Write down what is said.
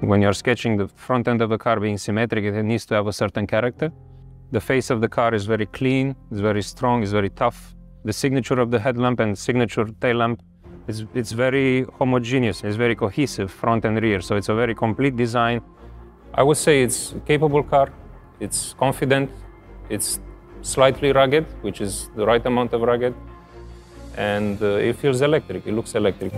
when you're sketching the front end of a car being symmetric, it needs to have a certain character. The face of the car is very clean, it's very strong, it's very tough. The signature of the headlamp and signature tail lamp is it's very homogeneous, it's very cohesive front and rear, so it's a very complete design. I would say it's a capable car, it's confident, it's slightly rugged, which is the right amount of rugged, and uh, it feels electric, it looks electric.